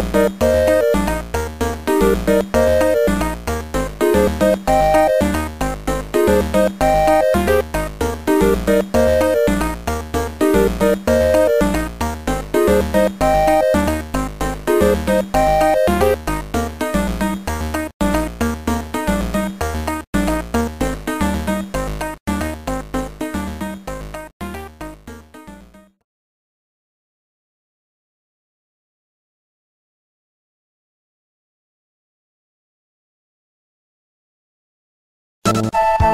Thank Bye.